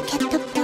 get the ball